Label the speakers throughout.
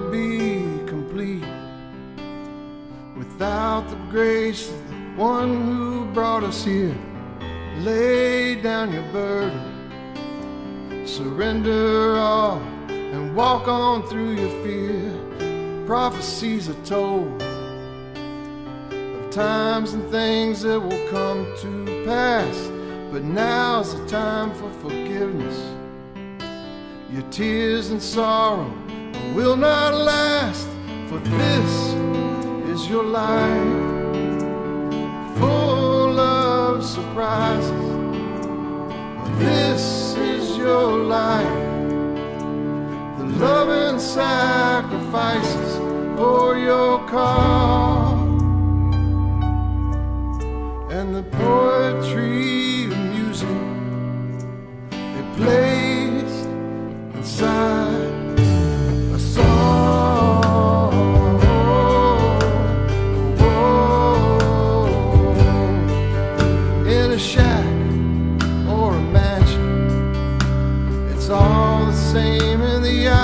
Speaker 1: Be complete without the grace of the one who brought us here? Lay down your burden, surrender all, and walk on through your fear. Prophecies are told of times and things that will come to pass, but now's the time for forgiveness. Your tears and sorrow will not last, for this is your life full of surprises. This is your life. The love and sacrifices for your call. And the poetry of music it plays a shack or a mansion, it's all the same in the eyes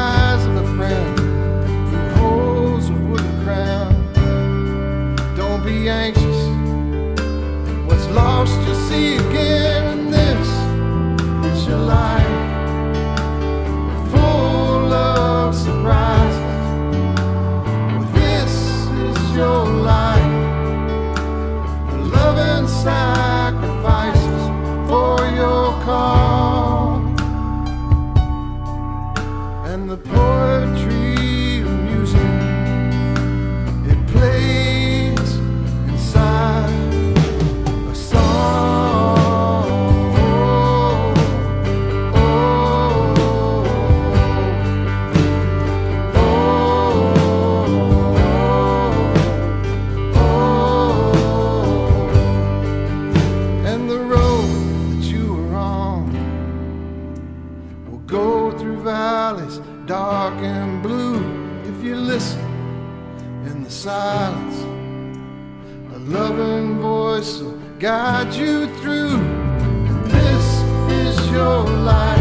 Speaker 1: and blue if you listen in the silence. A loving voice will guide you through. This is your life.